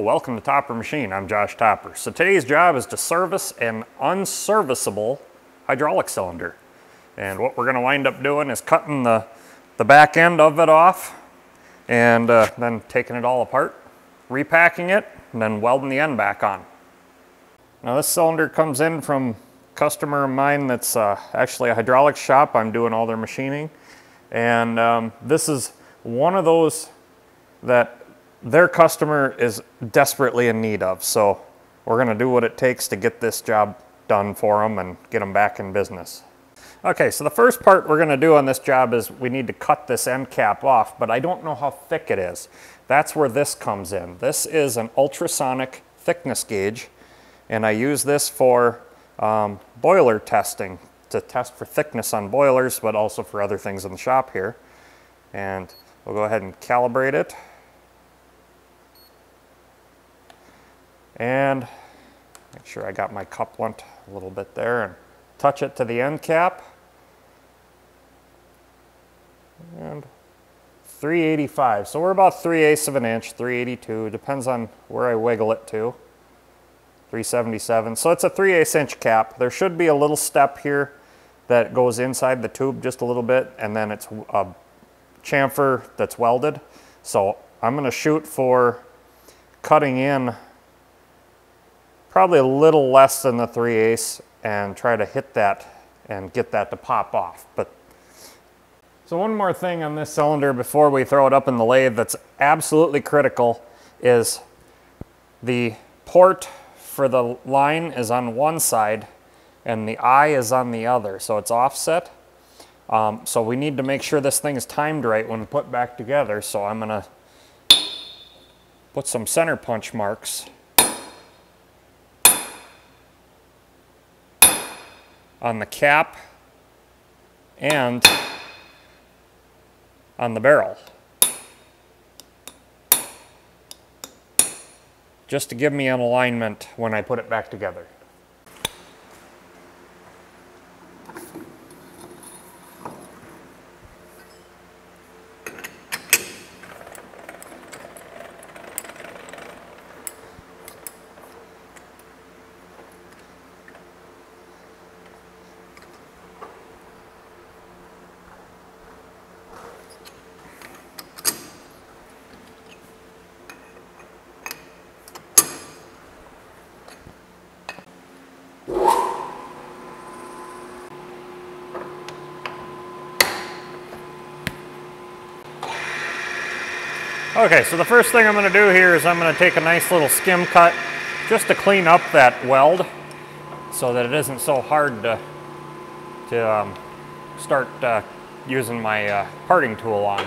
welcome to Topper Machine. I'm Josh Topper. So today's job is to service an unserviceable hydraulic cylinder. And what we're gonna wind up doing is cutting the, the back end of it off and uh, then taking it all apart, repacking it, and then welding the end back on. Now this cylinder comes in from a customer of mine that's uh, actually a hydraulic shop. I'm doing all their machining. And um, this is one of those that their customer is desperately in need of. So we're gonna do what it takes to get this job done for them and get them back in business. Okay, so the first part we're gonna do on this job is we need to cut this end cap off, but I don't know how thick it is. That's where this comes in. This is an ultrasonic thickness gauge, and I use this for um, boiler testing to test for thickness on boilers, but also for other things in the shop here. And we'll go ahead and calibrate it. And make sure I got my couplant a little bit there and touch it to the end cap. And 385. So we're about 3 eighths of an inch, 382. Depends on where I wiggle it to. 377. So it's a 3 eighths inch cap. There should be a little step here that goes inside the tube just a little bit and then it's a chamfer that's welded. So I'm going to shoot for cutting in probably a little less than the 3 eighths and try to hit that and get that to pop off. But So one more thing on this cylinder before we throw it up in the lathe that's absolutely critical is the port for the line is on one side and the eye is on the other, so it's offset. Um, so we need to make sure this thing is timed right when put back together. So I'm gonna put some center punch marks on the cap and on the barrel. Just to give me an alignment when I put it back together. Okay, so the first thing I'm going to do here is I'm going to take a nice little skim cut just to clean up that weld so that it isn't so hard to, to um, start uh, using my uh, parting tool on.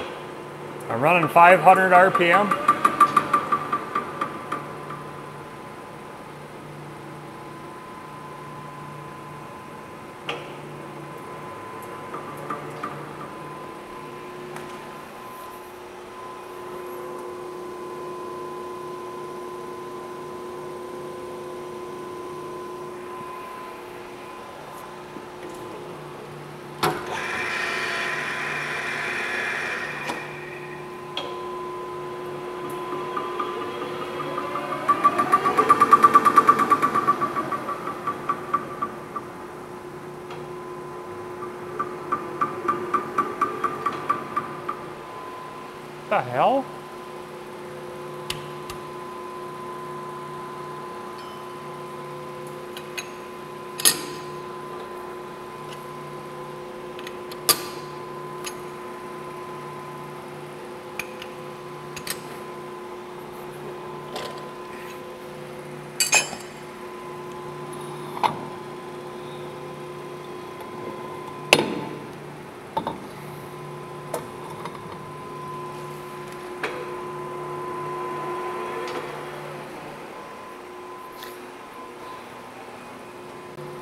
I'm running 500 RPM. The hell?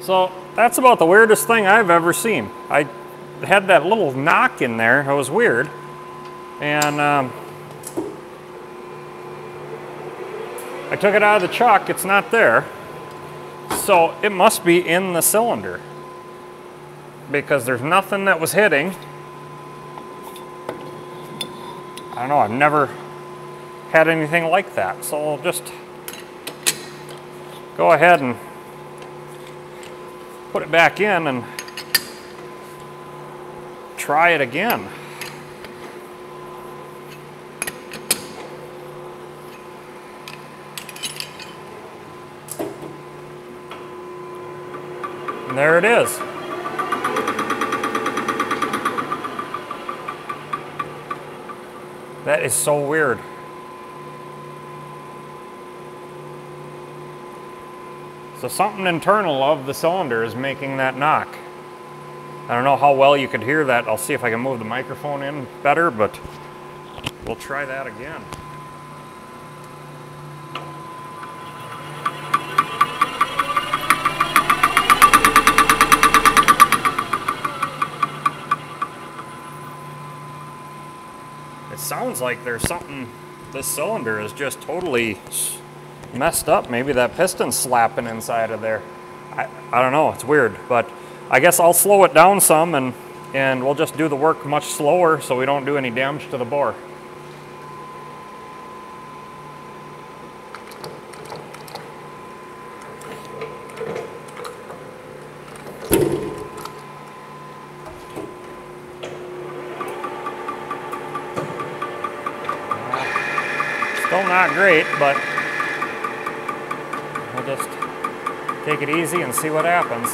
So that's about the weirdest thing I've ever seen. I had that little knock in there. It was weird. And um, I took it out of the chuck. It's not there. So it must be in the cylinder because there's nothing that was hitting. I don't know, I've never had anything like that. So I'll just go ahead and put it back in and try it again. And there it is. That is so weird. So something internal of the cylinder is making that knock. I don't know how well you could hear that. I'll see if I can move the microphone in better, but we'll try that again. It sounds like there's something, this cylinder is just totally messed up. Maybe that piston's slapping inside of there. I, I don't know, it's weird, but I guess I'll slow it down some and, and we'll just do the work much slower so we don't do any damage to the bore. Still not great, but we'll just take it easy and see what happens.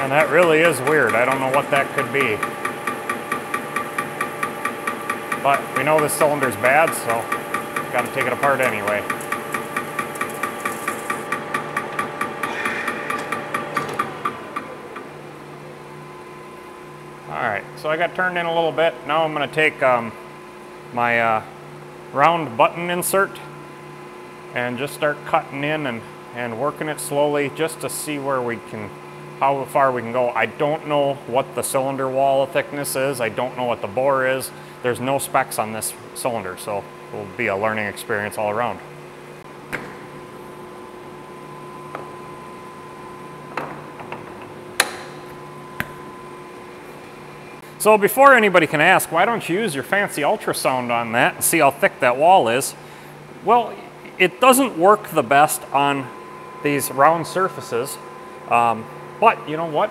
And that really is weird. I don't know what that could be. But we know this cylinder's bad, so got to take it apart anyway. All right, so I got turned in a little bit. Now I'm going to take um, my uh, round button insert and just start cutting in and, and working it slowly just to see where we can, how far we can go. I don't know what the cylinder wall thickness is. I don't know what the bore is. There's no specs on this cylinder, so will be a learning experience all around. So before anybody can ask, why don't you use your fancy ultrasound on that and see how thick that wall is? Well, it doesn't work the best on these round surfaces, um, but you know what?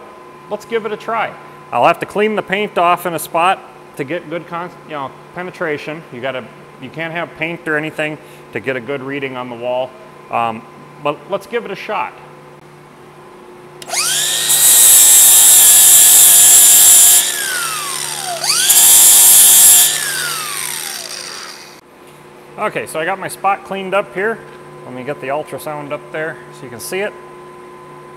Let's give it a try. I'll have to clean the paint off in a spot to get good you know, penetration. You gotta, you can't have paint or anything to get a good reading on the wall. Um, but let's give it a shot. Okay, so I got my spot cleaned up here. Let me get the ultrasound up there so you can see it.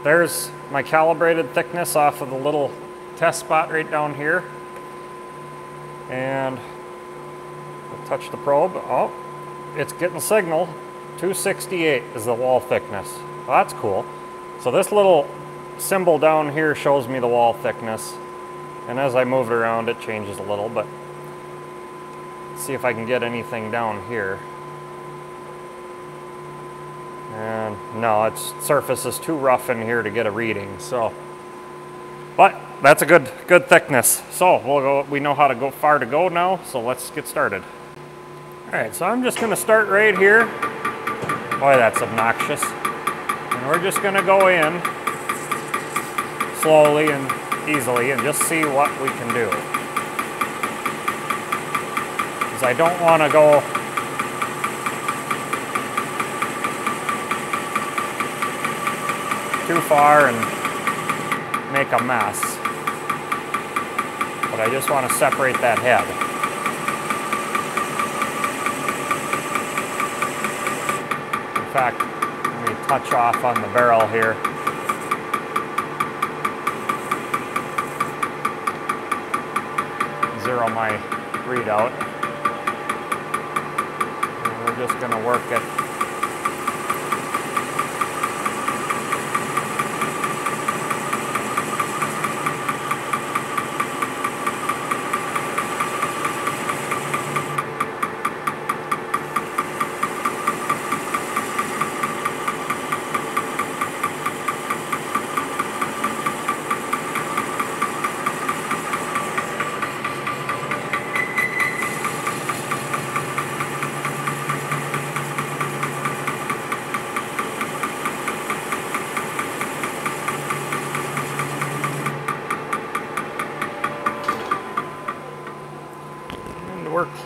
There's my calibrated thickness off of the little test spot right down here. And touch the probe. Oh, it's getting signal. 268 is the wall thickness. Well, that's cool. So this little symbol down here shows me the wall thickness. And as I move it around, it changes a little, but see if I can get anything down here. And no, its surface is too rough in here to get a reading, so. But that's a good good thickness. So we'll go, we know how to go far to go now, so let's get started. All right, so I'm just gonna start right here. Boy, that's obnoxious. And we're just gonna go in slowly and easily and just see what we can do. Because I don't want to go too far and make a mess. But I just want to separate that head. Fact, let me touch off on the barrel here. Zero my readout And we're just going to work it.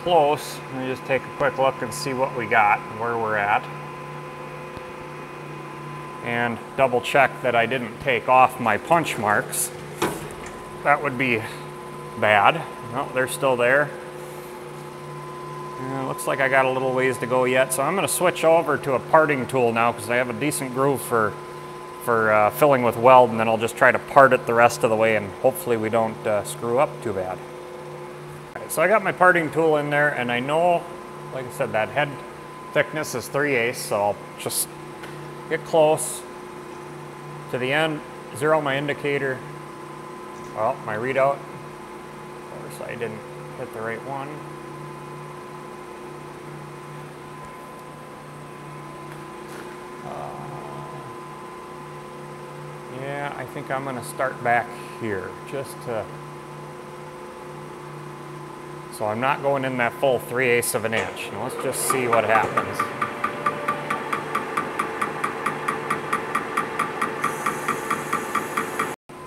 Close. Let me just take a quick look and see what we got and where we're at. And double check that I didn't take off my punch marks. That would be bad. No, they're still there. Uh, looks like I got a little ways to go yet, so I'm going to switch over to a parting tool now because I have a decent groove for for uh, filling with weld, and then I'll just try to part it the rest of the way, and hopefully we don't uh, screw up too bad. So I got my parting tool in there, and I know, like I said, that head thickness is 3 eighths, so I'll just get close to the end, zero my indicator. Well, my readout, of course I didn't hit the right one. Uh, yeah, I think I'm gonna start back here just to, so I'm not going in that full 3 eighths of an inch. Now let's just see what happens.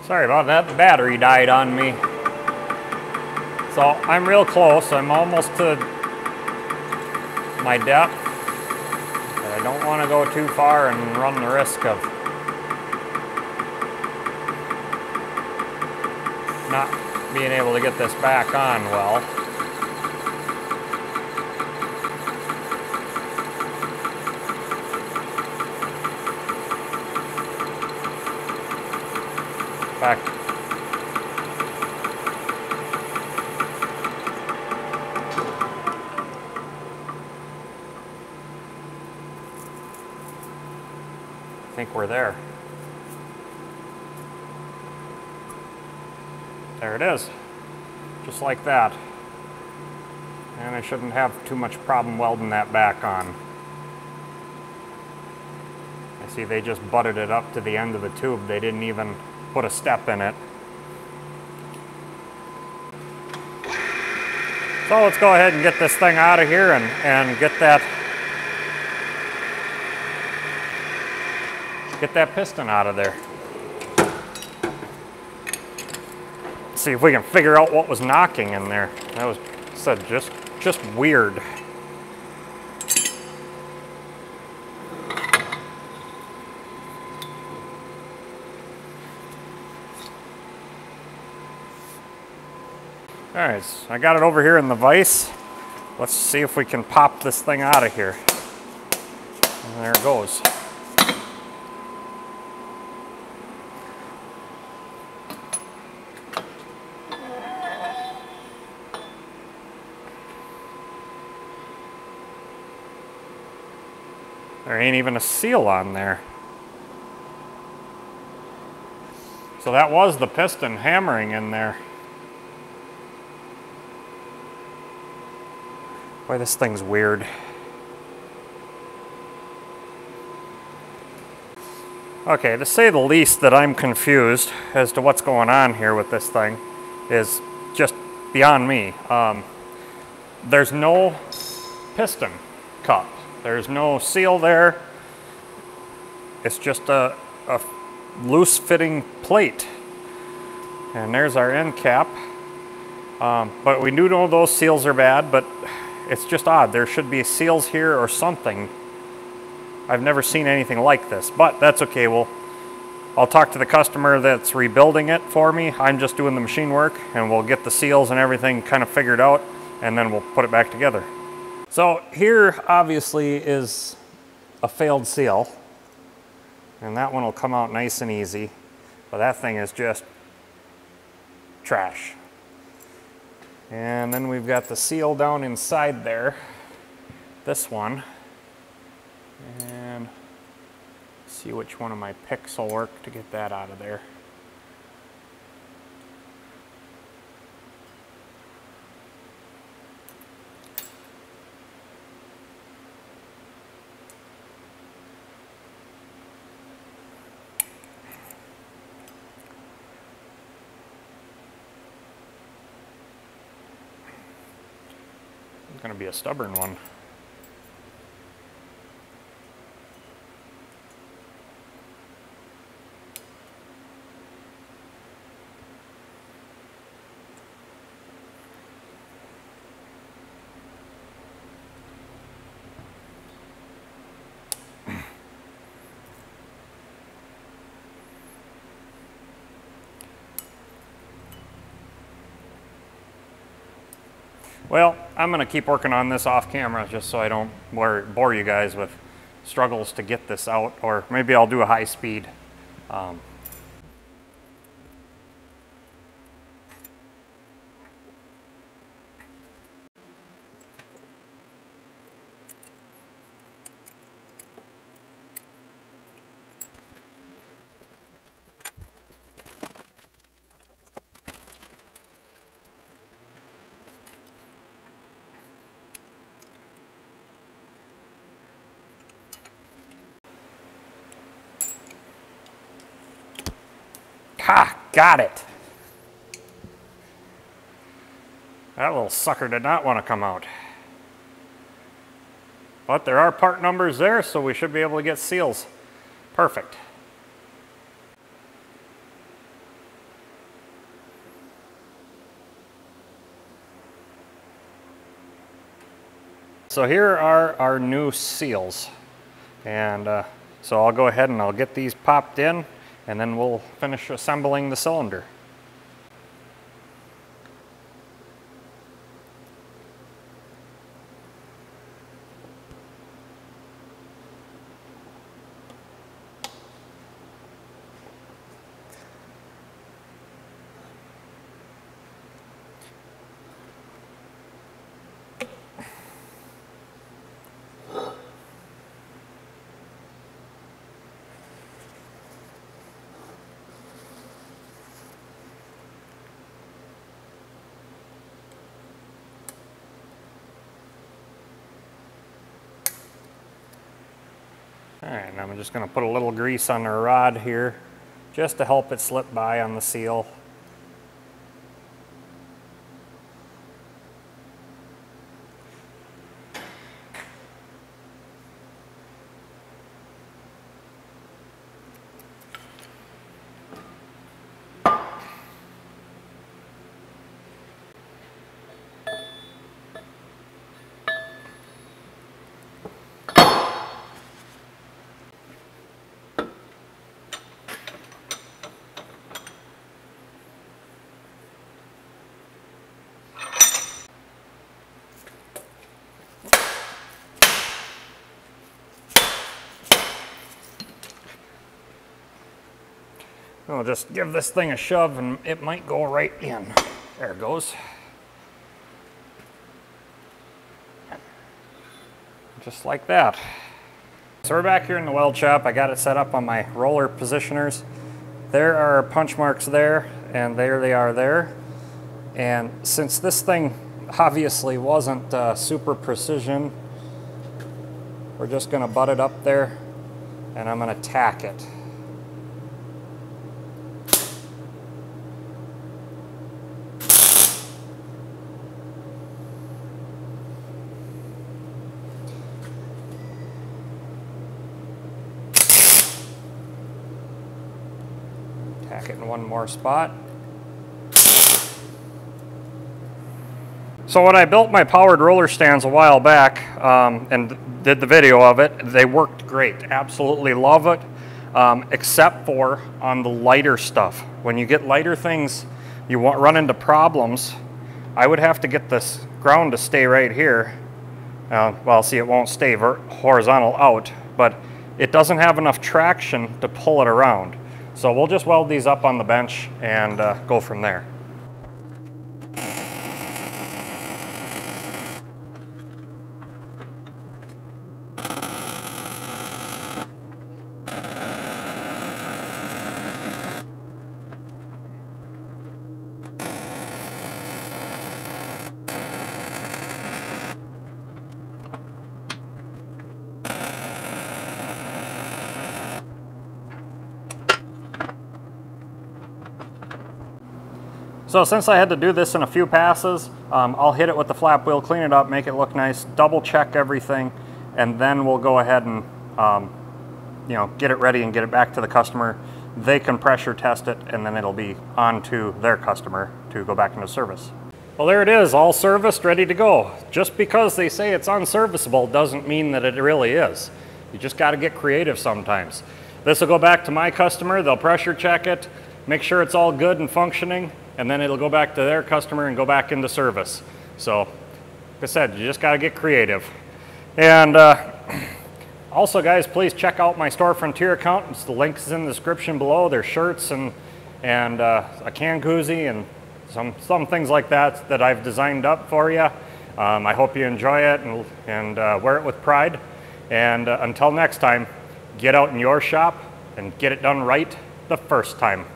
Sorry about that, the battery died on me. So I'm real close, I'm almost to my depth. But I don't want to go too far and run the risk of not being able to get this back on well. Back. I think we're there. There it is, just like that. And I shouldn't have too much problem welding that back on. I see they just butted it up to the end of the tube. They didn't even put a step in it. So let's go ahead and get this thing out of here and, and get that get that piston out of there. see if we can figure out what was knocking in there. That was said just just weird. All right, so I got it over here in the vise. Let's see if we can pop this thing out of here. And there it goes. There ain't even a seal on there. So that was the piston hammering in there. Boy, this thing's weird. Okay, to say the least that I'm confused as to what's going on here with this thing is just beyond me. Um, there's no piston cup. There's no seal there. It's just a, a loose fitting plate. And there's our end cap. Um, but we do know those seals are bad, but it's just odd. There should be seals here or something. I've never seen anything like this, but that's okay. Well, I'll talk to the customer that's rebuilding it for me. I'm just doing the machine work and we'll get the seals and everything kind of figured out and then we'll put it back together. So here obviously is a failed seal and that one will come out nice and easy, but that thing is just trash. And then we've got the seal down inside there, this one. And see which one of my picks will work to get that out of there. be a stubborn one. Well, I'm gonna keep working on this off camera just so I don't bore, bore you guys with struggles to get this out, or maybe I'll do a high speed. Um, Ha! Got it! That little sucker did not want to come out. But there are part numbers there, so we should be able to get seals. Perfect. So here are our new seals. And uh, so I'll go ahead and I'll get these popped in and then we'll finish assembling the cylinder. And I'm just gonna put a little grease on the rod here just to help it slip by on the seal. I'll just give this thing a shove and it might go right in. There it goes. Just like that. So we're back here in the weld shop. I got it set up on my roller positioners. There are punch marks there and there they are there. And since this thing obviously wasn't uh, super precision, we're just gonna butt it up there and I'm gonna tack it. Tack it in one more spot. So when I built my powered roller stands a while back um, and did the video of it, they worked great. Absolutely love it, um, except for on the lighter stuff. When you get lighter things, you run into problems. I would have to get this ground to stay right here. Uh, well, see, it won't stay horizontal out, but it doesn't have enough traction to pull it around. So we'll just weld these up on the bench and uh, go from there. So since I had to do this in a few passes, um, I'll hit it with the flap wheel, clean it up, make it look nice, double check everything, and then we'll go ahead and um, you know get it ready and get it back to the customer. They can pressure test it, and then it'll be on to their customer to go back into service. Well, there it is, all serviced, ready to go. Just because they say it's unserviceable doesn't mean that it really is. You just got to get creative sometimes. This will go back to my customer, they'll pressure check it, make sure it's all good and functioning, and then it'll go back to their customer and go back into service. So like I said, you just got to get creative. And uh, also, guys, please check out my Store Frontier account. It's, the link is in the description below. There's shirts and, and uh, a can koozie and some, some things like that that I've designed up for you. Um, I hope you enjoy it and, and uh, wear it with pride. And uh, until next time, get out in your shop and get it done right the first time.